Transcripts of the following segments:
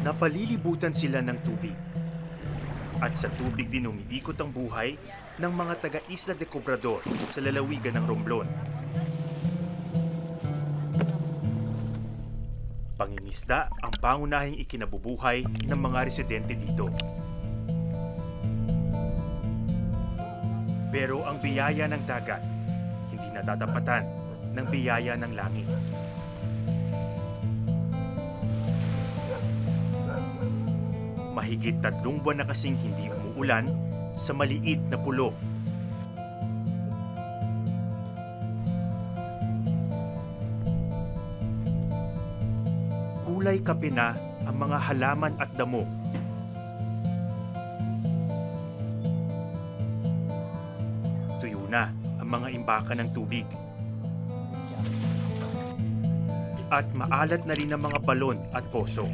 Napalilibutan sila ng tubig. At sa tubig din umiikot ang buhay ng mga taga-Isla de Cobrador sa lalawigan ng Romblon. Pangingisda ang pangunahing ikinabubuhay ng mga residente dito. Pero ang biyaya ng dagat, hindi natatapatan ng biyaya ng langit. Mahigit tatlong buwan na kasing hindi umuulan sa maliit na pulo. Kulay kape na ang mga halaman at damo. Tuyo na ang mga imbaka ng tubig. At maalat na rin ang mga balon at poso.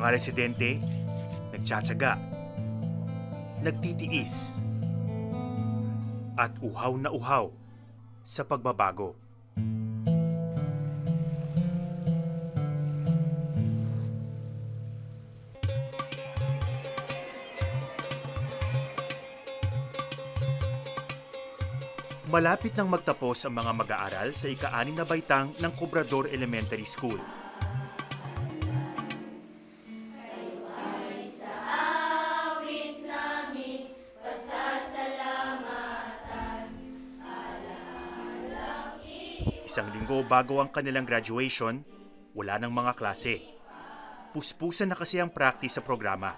Mga residente, nagtsatsaga, nagtitiis, at uhaw na uhaw sa pagbabago. Malapit nang magtapos ang mga mag-aaral sa ika-anim na baitang ng Cobrador Elementary School. Isang linggo bago ang kanilang graduation, wala ng mga klase. Puspusan na kasi ang practice sa programa.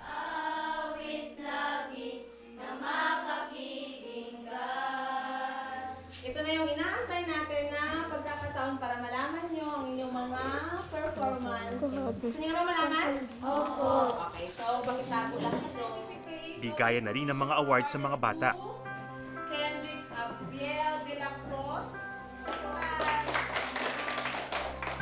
Ito na yung inaantay natin na pagkakataon para malaman nyo ang inyong mga performance. Gusto niyo naman malaman? Opo. Okay, so bakit tago lang ito? Bigayan na rin ng mga awards sa mga bata.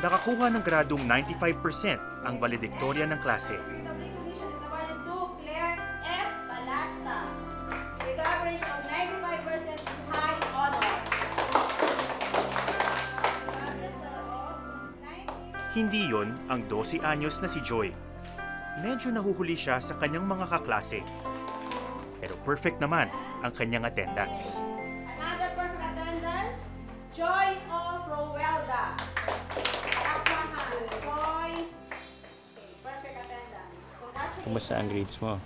Nakakuha ng gradong 95% ang valedictorian ng klase. With the recognition is awarded to Claire F. Balasta with average of 95% with high honors. Average of 90 Hindi yon ang 12 anyos na si Joy. Medyo nahuhuli siya sa kanyang mga kaklase. Pero perfect naman ang kanyang attendance. Kumusta ang grades mo?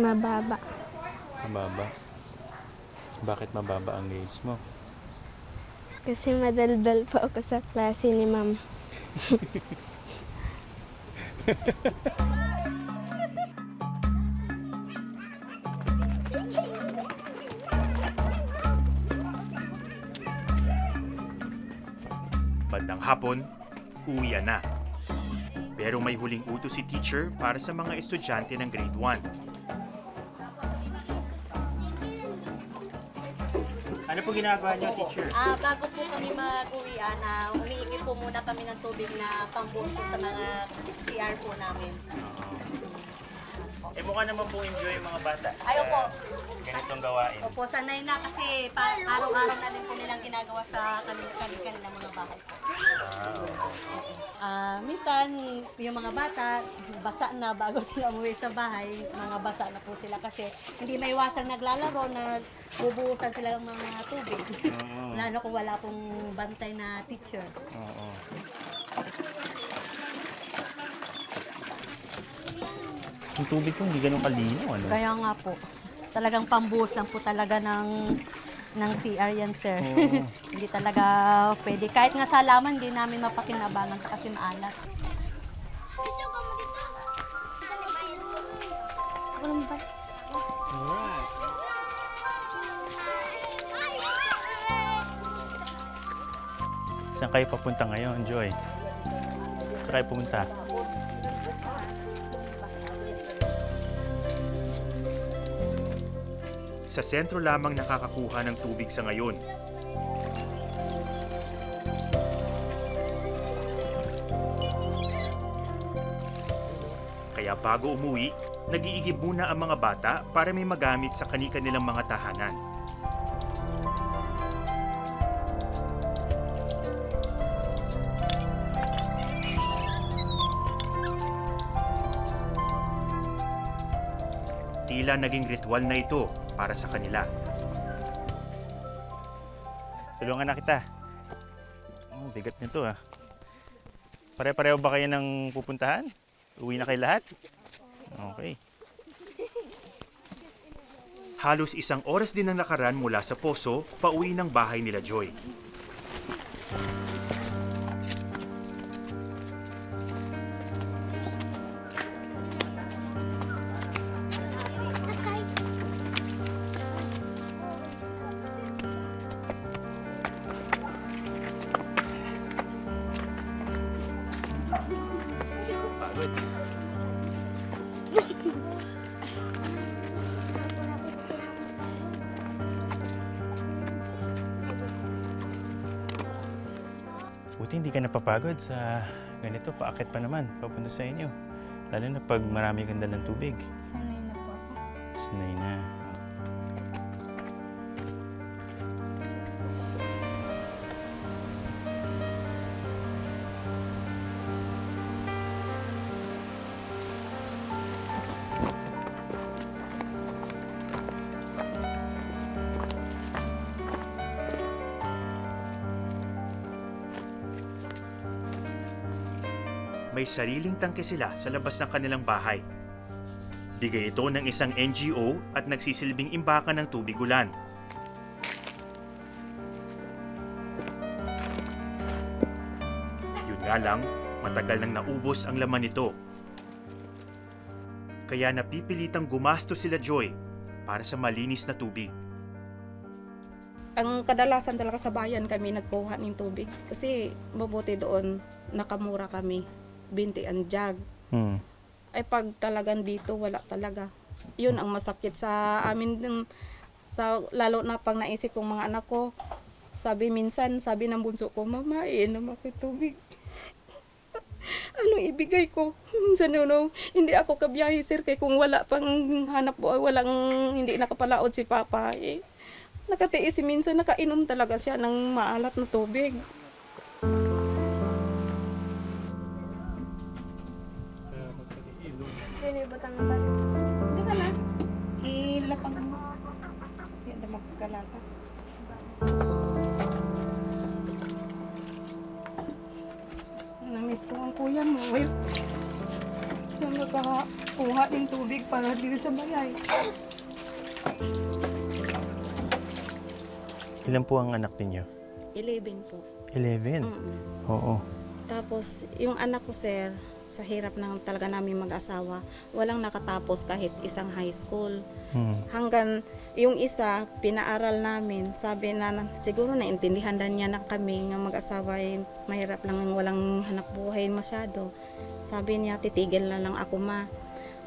Mababa. Mababa. Bakit mababa ang grades mo? Kasi madaldal po ako sa klase ni ma'am. Bandang hapon, uwian na. Pero may huling utos si teacher para sa mga estudyante ng grade 1. Ano po ginagawa niyo, teacher? Ah, bago po kami mag-uwian, na umiikip po muna kami ng tubig na pambuhos po sa mga CR po namin. Eh mukha naman po enjoy yung mga bata. Ayaw po. Ganitong gawain. Opo, sanay na kasi pa, araw-araw na din po nilang ginagawa sa kanil- kanil- kanilang mga bahay. Ah, minsan, yung mga bata, basa na bago sila umuwi sa bahay, mga basa na po sila kasi hindi may iwasang naglalaro na bubuhusan sila ng mga tubig. Lalo kung wala pong bantay na teacher. Oo. Yung tubig ko hindi ganun kalinaw, ano? Kaya nga po, talagang pambuhos lang po talaga ng ng CR yan, sir. Oo. hindi talaga pwede. Kahit nga sa halaman, hindi namin mapakinabangan kasi maalat. Walang ba? Saan kayo papunta ngayon, Joy? Saan kayo pumunta? Sa sentro lamang nakakakuha ng tubig sa ngayon. Kaya bago umuwi, nag-iigib muna ang mga bata para may magamit sa kanika nilang mga tahanan. Tila naging ritual na ito para sa kanila. Tulungan na kita. Oh, bigat nito ah. Pare-pareho ba kayo ng pupuntahan? Uwi na kayo lahat? Okay. Halos isang oras din ang lakaran mula sa poso pauwi ng bahay nila Joy. Napapagod sa ganito. Paakit pa naman, papunta sa inyo. Lalo na pag marami kang dalang tubig. Sanay na po ako. Sanay na. May sariling tangke sila sa labas ng kanilang bahay. Bigay ito ng isang NGO at nagsisilbing imbakan ng tubig ulan. Yun nga lang, matagal nang naubos ang laman nito. Kaya napipilitang gumasto sila Joy para sa malinis na tubig. ang kadalasan talaga sa bayan kami nagkuha ng tubig kasi mabuti doon nakamura kami 20 ang jug Hmm. ay pag talagang dito wala talaga. Yun ang masakit sa amin sa lalo na pang naisip kong mga anak ko sabi minsan sabi ng bunso ko mama iinom ako tubig. Ano ibigay ko? Minsan no, no, hindi ako kabiyahe sir kay kung wala pang hanap walang hindi nakapalaod si papa eh. Nakatiis si minsan nakainom talaga siya ng maalat na tubig Lilibot ang bata. Hindi ka na. Ilapag mo. Hindi na magkalata. Namiss ko ang kuya mo. Ay, Siya magkakakuha ng tubig para dili sa bayay. Ilan po ang anak ninyo? 11 po. 11? Oo. Tapos, yung anak ko, sir, sa hirap ng talaga namin mag-asawa, walang nakatapos kahit isang high school. Hmm. hanggang yung isa, pinaaral namin. Sabi na, siguro naintindihan na niya na kami nga mag-asawa ay mahirap lang walang hanap buhay masyado. Sabi niya, titigil na lang ako ma.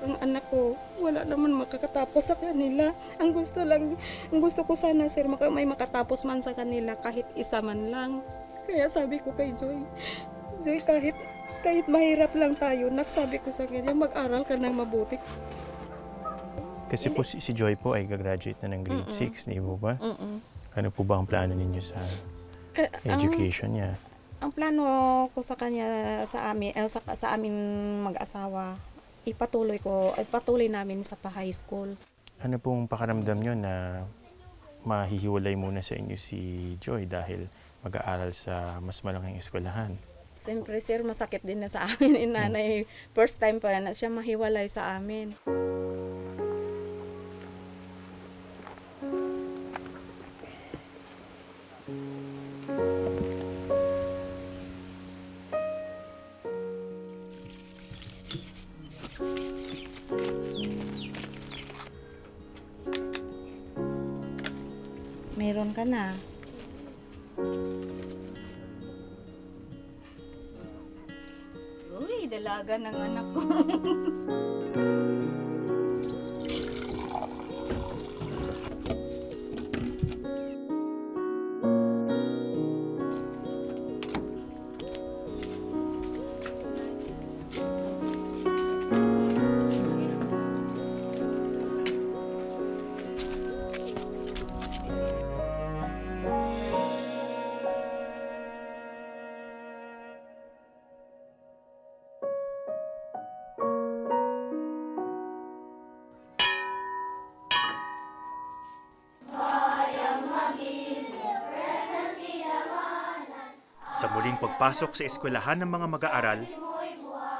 Ang anak ko, wala naman makakatapos sa kanila. Ang gusto lang, ang gusto ko sana sir, maka, may makatapos man sa kanila kahit isa man lang. Kaya sabi ko kay Joy, Joy kahit kahit mahirap lang tayo, nagsabi ko sa kanya, mag-aral ka ng mabuti. Kasi po si, si Joy po ay gagraduate na ng grade 6, di po ba? Mm-mm. Ano po ba ang plano ninyo sa Ka- ang- education niya? Ang plano ko sa kanya sa amin eh, sa, sa amin mag-asawa ipatuloy ko ipatuloy namin sa pa high school. Ano pong pakaramdam nyo na mahihiwalay muna sa inyo si Joy dahil mag-aaral sa mas malaking eskwelahan? Siyempre sir masakit din na sa amin ni nanay. First time pa na siya mahiwalay sa amin. Pagpasok sa eskwelahan ng mga mag-aaral,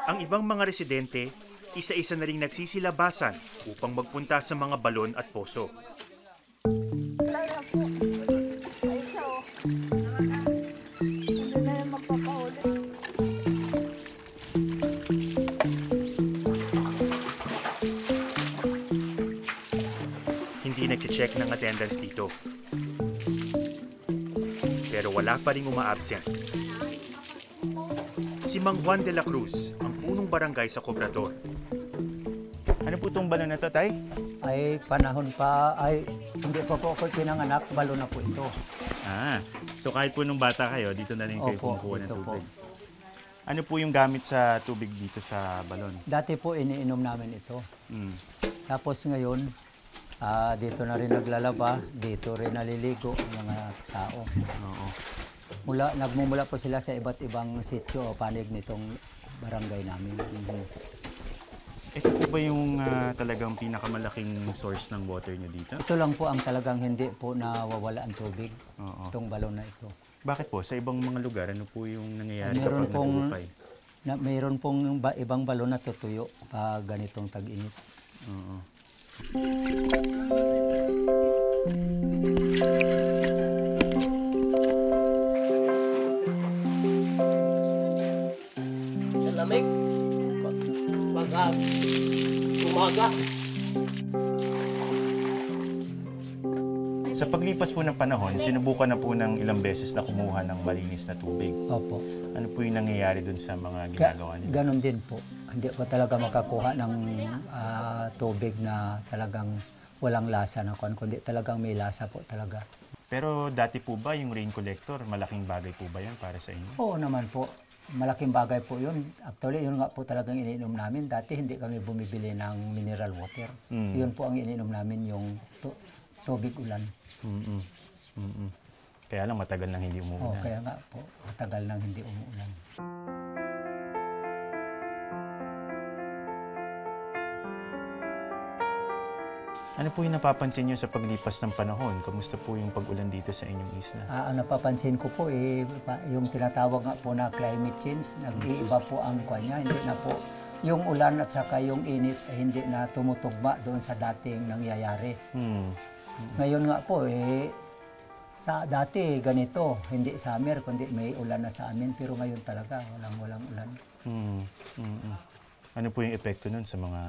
ang ibang mga residente isa-isa na ring nagsisilabasan upang magpunta sa mga balon at poso. Hindi nag-check ng attendance dito. Pero wala pa rin uma-absent. Si Mang Juan de la Cruz, ang punong barangay sa Cobrador. Ano po itong balon na to, Tay? ay panahon pa, ay hindi pa po ako pinanganak, balo na po ito. Ah, so kahit po nung bata kayo, dito na rin kayo Opo, kumukuha ng dito po. tubig. Ano po yung gamit sa tubig dito sa balon? Dati po iniinom namin ito. Mm. Tapos ngayon, ah, dito na rin naglalaba, dito rin naliligo ang mga tao. Oo. Mula, nagmumula po sila sa iba't ibang sityo o panig nitong barangay namin. Ito po ba yung ah, talagang pinakamalaking source ng water nyo dito? Ito lang po ang talagang hindi po nawawala ang tubig, Oo. itong balon na ito. Bakit po? Sa ibang mga lugar, ano po yung nangyayari Meron kapag pong- nag-uupay? Na, mayroon pong ba, ibang balon na tutuyo pag ganitong tag-init. Oo. Umaga, Sa paglipas po ng panahon, sinubukan na po ng ilang beses na kumuha ng malinis na tubig. Opo. Ano po yung nangyayari dun sa mga Ga- ginagawa niyo? ganon din po. Hindi po talaga makakuha ng ah, tubig na talagang walang lasa na kuan, kundi talagang may lasa po talaga. Pero dati po ba yung rain collector, malaking bagay po ba yan para sa inyo? Oo naman po. Malaking bagay po yun. Actually, yun nga po talagang iniinom namin. Dati hindi kami bumibili ng mineral water. Mm. Yun po ang iniinom namin yung tu- tubig ulan. Mm-mm. Mm-mm. Kaya lang matagal nang hindi umuulan. kaya nga po, matagal nang hindi umuulan. Ano po yung napapansin niyo sa paglipas ng panahon? Kamusta po yung pag-ulan dito sa inyong isla? Ah, ang napapansin ko po, eh, yung tinatawag nga po na climate change, nag-iiba po ang kanya. Hindi na po, yung ulan at saka yung init, eh, hindi na tumutugma doon sa dating nangyayari. Hmm. Ngayon nga po, eh, sa dati ganito, hindi summer, kundi may ulan na sa amin. Pero ngayon talaga, walang walang ulan. Hmm. Mm-mm. Ano po yung epekto nun sa mga...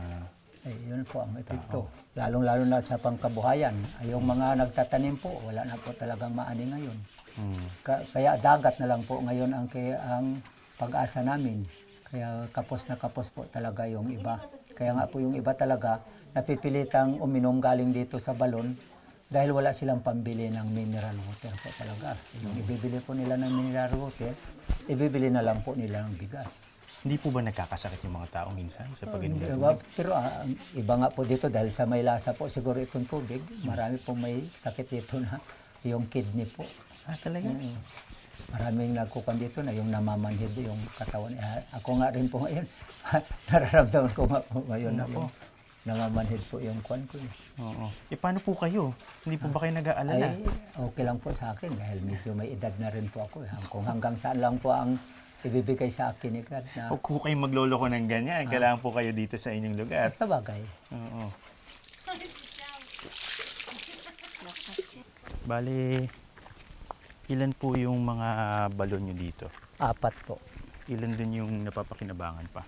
Eh, yun po ang epekto. Lalong-lalo na sa pangkabuhayan. Ay, yung mga nagtatanim po, wala na po talagang maani ngayon. Hmm. Ka- kaya dagat na lang po ngayon ang, kaya, ang pag-asa namin. Kaya kapos na kapos po talaga yung iba. Kaya nga po yung iba talaga napipilitang uminom galing dito sa balon dahil wala silang pambili ng mineral water po talaga. Yung ibibili po nila ng mineral water, ibibili na lang po nila ng bigas. Hindi po ba nagkakasakit yung mga tao minsan sa pag-inom ng tubig? Pero ang iba nga po dito dahil sa may lasa po siguro itong tubig, marami pong may sakit dito na yung kidney po. Ah, talaga? Mm. Maraming nagkukan dito na yung namamanhid yung katawan. Eh, ako nga rin po ngayon, nararamdaman ko nga po ngayon na po. Namamanhid po yung kwan ko. eh. Oo. Eh, paano po kayo? Hindi po ba kayo nag-aalala? Ay, okay lang po sa akin dahil medyo may edad na rin po ako. eh. Kung hanggang saan lang po ang ibibigay sa akin ni God na Huwag po kayong magloloko ng ganyan. Kailangan po kayo dito sa inyong lugar. sa bagay. Oo. Bale, ilan po yung mga balon nyo dito? Apat po. Ilan din yung napapakinabangan pa?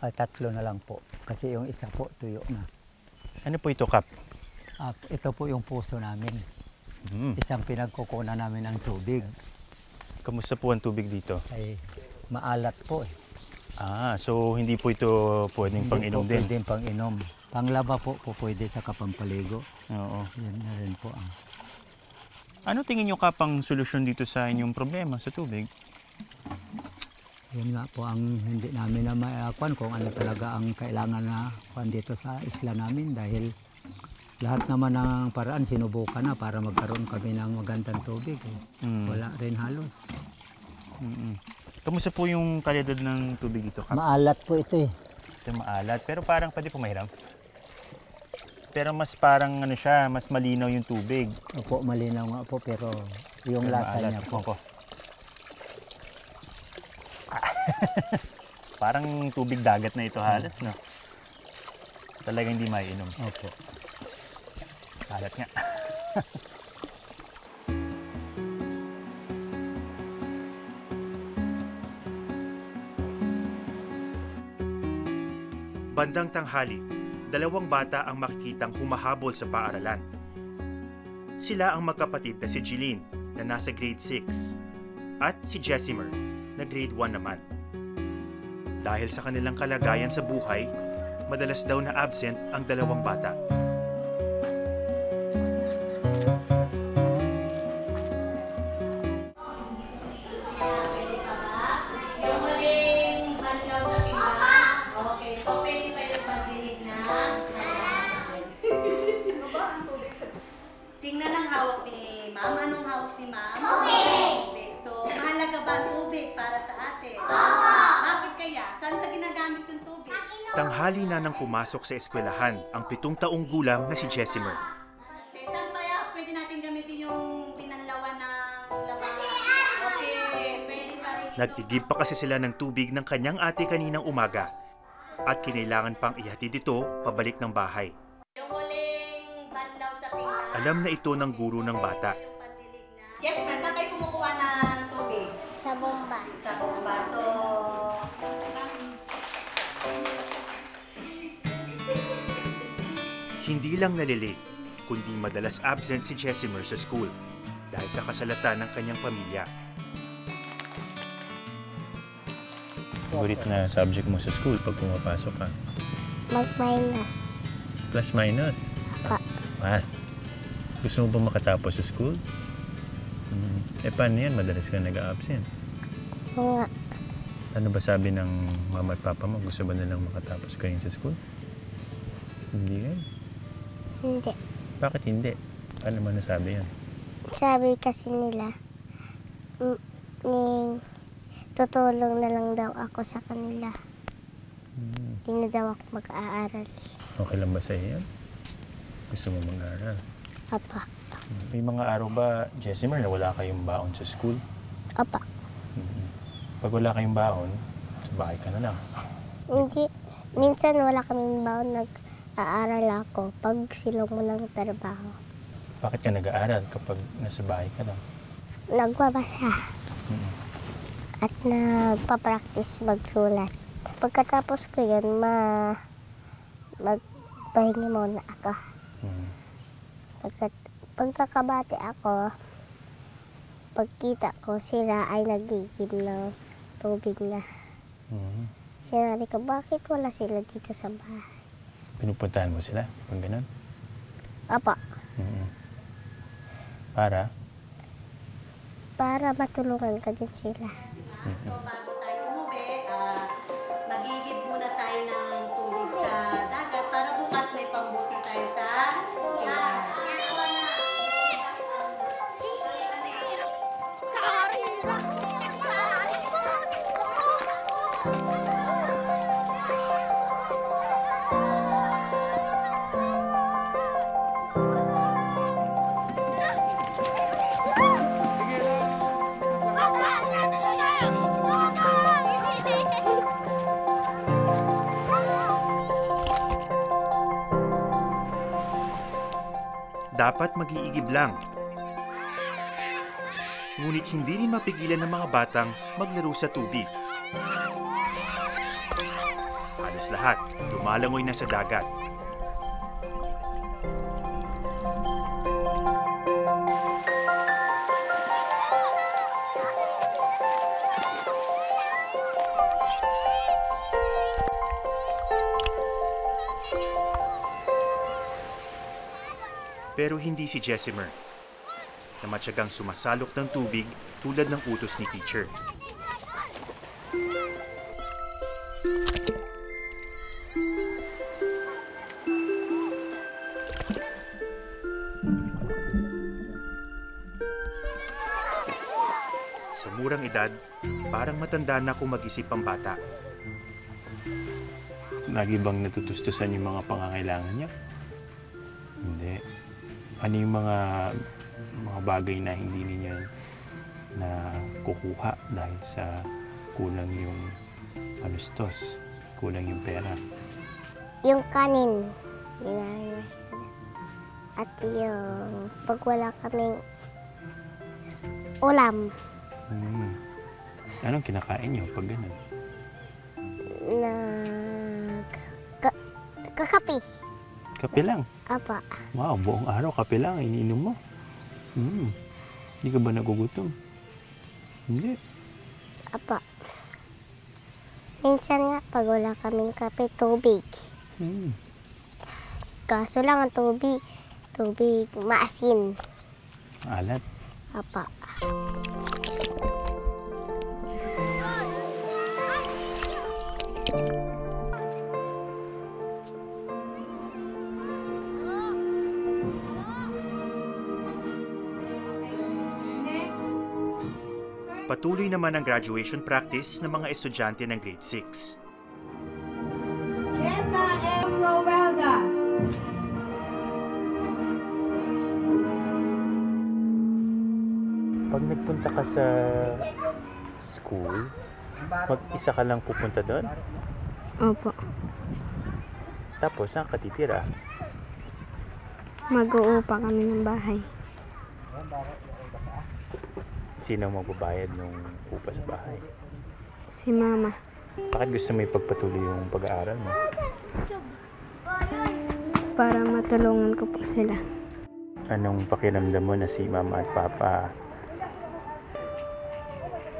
Ay, tatlo na lang po. Kasi yung isa po tuyo na. Ano po ito, Kap? Ah, ito po yung puso namin. Hmm. Isang pinagkukunan namin ng tubig. Kamusta po ang tubig dito? Ay maalat po eh. Ah, so hindi po ito pwedeng pang-inom Hindi din? Pwedeng pang-inom. Panglaba po, po pwede sa kapampaligo. Oo. Yan na rin po ang Ano tingin nyo, Kap, ang solusyon dito sa inyong problema sa tubig? Yun nga po ang hindi namin na maiakwan kung ano talaga ang kailangan na kwan dito sa isla namin dahil lahat naman ng paraan sinubukan na para magkaroon kami ng magandang tubig. eh. Hmm. Wala rin halos. Mm-mm. Kamusta po yung kalidad ng tubig dito, Kap? Maalat po ito eh. Ito maalat, pero parang pwede po mahiram. Pero mas parang ano siya, mas malinaw yung tubig. Opo, malinaw nga po pero yung Pero lasa maalat. niya po. Opo. Parang tubig dagat na ito halos, no? Talagang hindi maiinom. Opo. Kalat nga. Bandang tanghali, dalawang bata ang makikitang humahabol sa paaralan. Sila ang magkapatid na si Jeline na nasa grade 6 at si Jessimer na grade 1 naman. Dahil sa kanilang kalagayan sa buhay, madalas daw na absent ang dalawang bata. Ma'am? Tubig. So, mahalaga ba ang tubig para sa atin? Bakit kaya? Saan ba ginagamit yung tubig? Tanghali na nang pumasok sa eskwelahan ang pitong taong gulang na si Jessimer. Kasi saan pwede natin gamitin yung pinanlawan ng laman? Okay, pwede pa rin ito. Nag-igib pa kasi sila ng tubig ng kanyang ate kaninang umaga at kinailangan pang ihatid ito pabalik ng bahay. Alam na ito ng guro ng bata. Yes, ma'am. Saan kayo kumukuha ng tubig? Sa bomba. Sa bomba. So, Hindi lang nalilate, kundi madalas absent si Jessimer sa school dahil sa kasalatan ng kanyang pamilya. Favorite na subject mo sa school pag pumapasok ka? Mag-minus. Plus minus? Pa. Ah, gusto mo ba makatapos sa school? Hmm. Eh, paano yan? Madalas ka nag-absent. Oo nga. Ano ba sabi ng mama at papa mo? Gusto ba nilang makatapos kayo sa school? Hindi yan. Hindi. Bakit hindi? Ano man nasabi yan? Sabi kasi nila, mm, ning tutulong na lang daw ako sa kanila. Hmm. Hindi na daw ako mag-aaral. Okay lang ba sa'yo yan? Gusto mo mag-aaral? Apa. May mga araw ba, Jessimer, na wala kayong baon sa school? Apa. Mhm. Pag wala kayong baon, sa bahay ka na lang. Hindi. Minsan wala kaming baon nag-aaral ako pag silong mo ng trabaho. Bakit ka nag-aaral kapag nasa bahay ka lang? Nagbabasa Mhm. at nagpa-practice magsulat. Pagkatapos ko yun, ma magpahingi muna ako. Mhm. Pagkat, pagkakabati ako, pagkita ko sila ay nagigib ng tubig na. Mhm. Sinabi ko, bakit wala sila dito sa bahay? Pinupuntahan mo sila pag ganun? Apa, Mhm. Para? para matulungan ka din sila. So, bago Dapat mag-iigib lang. Ngunit hindi rin mapigilan ng mga batang maglaro sa tubig. Halos lahat, lumalangoy na sa dagat. Hindi si Jessimer, na matyagang sumasalok ng tubig tulad ng utos ni teacher. Sa murang edad, parang matanda na kung mag-isip ang bata. Lagi bang natutustusan yung mga pangangailangan niya? Ano yung mga mga bagay na hindi niya na kukuha dahil sa kulang yung anustos, kulang yung pera. Yung kanin, hindi namin masyado. At yung pag wala kaming ulam Hmm. Anong kinakain nyo pag ganun? nag ka, kakapi. Kape lang. Apa, Wow, buong araw kape lang iniinom mo. Hmm. Hindi ka ba nagugutom? Hindi. apa. Minsan nga pag wala kaming kape, tubig. Hmm. Kaso lang ang tubig, tubig maasin. Alat. Apa. Patuloy naman ang graduation practice ng mga estudyante ng grade 6. Jessa M. Rovelda. Pag nagpunta ka sa school, mag-isa ka lang pupunta doon? Opo. Tapos, saan ka titira? Mag-uupa kami ng bahay. Sino ang magbabayad nung upa sa bahay? Si mama. Bakit gusto mo ipagpatuloy yung pag-aaral mo? Para matulungan ko po sila. Anong pakiramdam mo na si mama at papa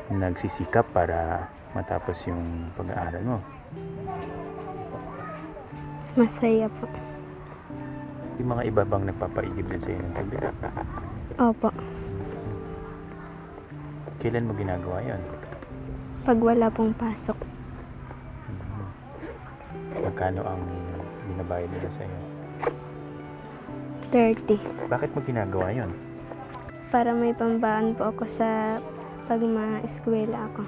nagsisikap para matapos yung pag-aaral mo? Masaya po. Yung mga iba bang nagpapaigib din sa iyo ng pagbirak? Opo. Kailan mo ginagawa yon? Pag wala pong pasok. Magkano ang binabayad nila sa iyo? 30. Bakit mo ginagawa yon? Para may pambaan po ako sa pag ma-eskwela ako.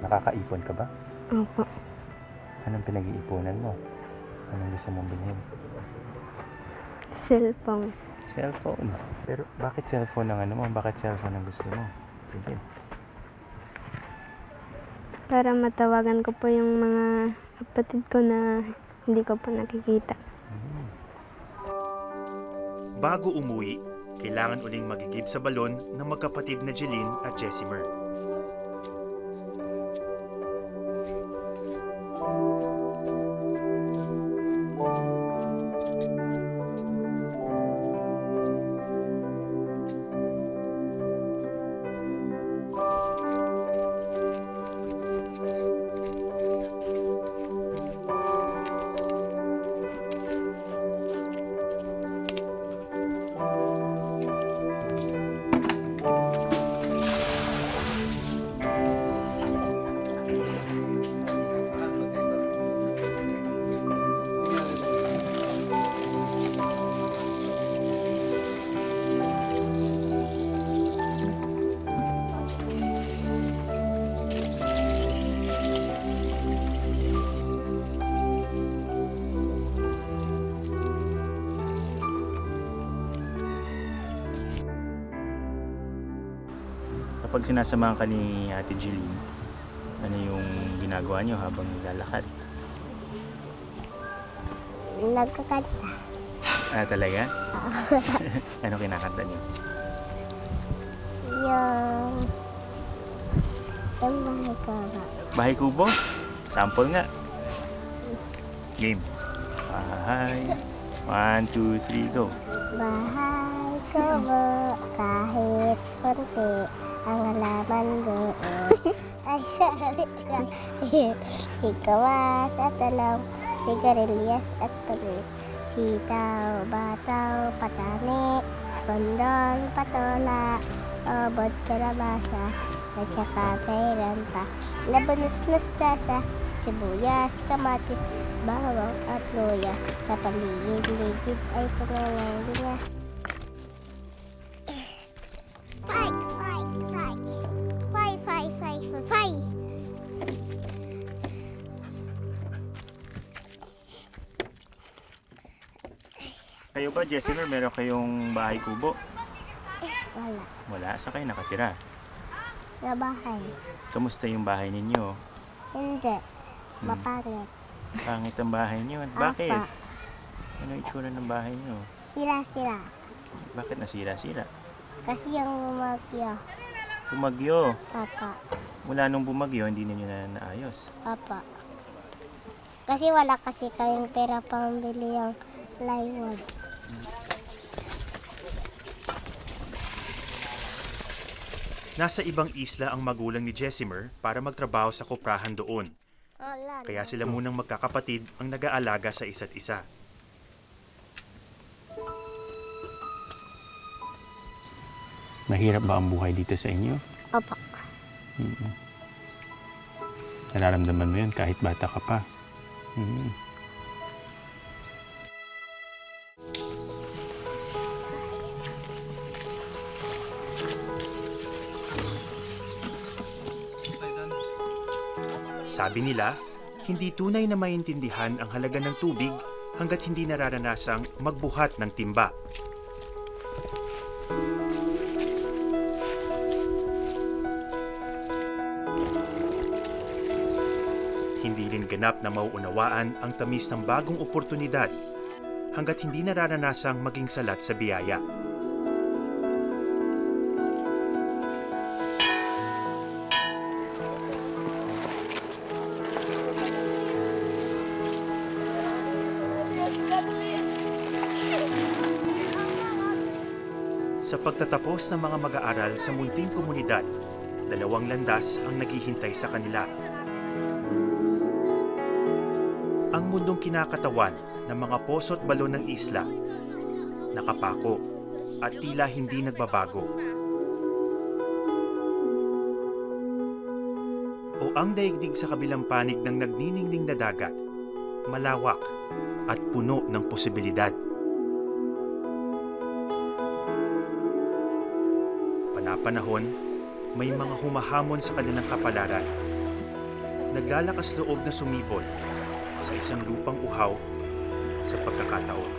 Nakakaipon ka ba? Opo. Anong pinag-iipunan mo? Anong gusto mong bilhin? Cellphone. Cellphone. Pero bakit cellphone ang ano mo? Bakit cellphone ang gusto mo? Bilhin. Para matawagan ko po yung mga kapatid ko na hindi ko po nakikita. Bago umuwi, kailangan uling magigib sa balon ng magkapatid na Jeline at Jessimer. Kapag sinasamahan ka ni Ate Jeline, ano yung ginagawa niyo habang naglalakad? Nagkakanta. Ah, talaga? ano kinakanta niyo? Yung... Yung bahay ko ba? Bahay kubo? Sample nga. Game. Bahay. One, two, three, go. Bahay ko ba? Kahit konti ang halaman doon ay sabi ka sikawas at talong sigarilyas at pagi sitaw, bataw, patani kondol, patola. Obod, kalabasa at saka mayroon pa labanos nastasa sibuyas, kamatis, bawang at luya sa paligid-ligid ay pangangalinga. Fight, fight, fight. Fight, fight, fight, fight, fight. Kayo ba, Jessimer, meron kayong bahay kubo? Wala. Wala. Sa kayo nakatira? na bahay. Kamusta yung bahay ninyo? Hindi. Mapangit. Pangit ang bahay niyo. Bakit? Apa. Ano yung itsura ng bahay niyo? Sira-sira. Bakit nasira-sira? Kasi yung umagyo. Bumagyo. Papa. Mula nung bumagyo, hindi ninyo na naayos. Papa. Kasi wala kasi kaming pera pambili yung plywood. Nasa ibang isla ang magulang ni Jessimer para magtrabaho sa koprahan doon. Wala. Kaya sila munang magkakapatid ang nag-aalaga sa isa't isa. Mahirap ba ang buhay dito sa inyo? Opo. mm Nararamdaman mo yan kahit bata ka pa. Mm. Sabi nila, hindi tunay na maintindihan ang halaga ng tubig hanggat hindi nararanasang magbuhat ng timba. Hindi rin ganap na mauunawaan ang tamis ng bagong oportunidad hanggat hindi nararanasang maging salat sa biyaya. Pagtatapos ng mga mag-aaral sa munting komunidad, dalawang landas ang naghihintay sa kanila. Ang mundong kinakatawan ng mga poso't balon ng isla, nakapako at tila hindi nagbabago. O ang daigdig sa kabilang panig ng nagniningning na dagat, malawak at puno ng posibilidad. Panapanahon, may mga humahamon sa kanilang kapalaran. Naglalakas loob na sumibol sa isang lupang uhaw sa pagkakataon.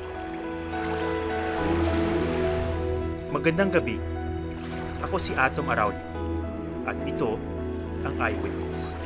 Magandang gabi. Ako si Atom Araudi at ito ang Eyewitness.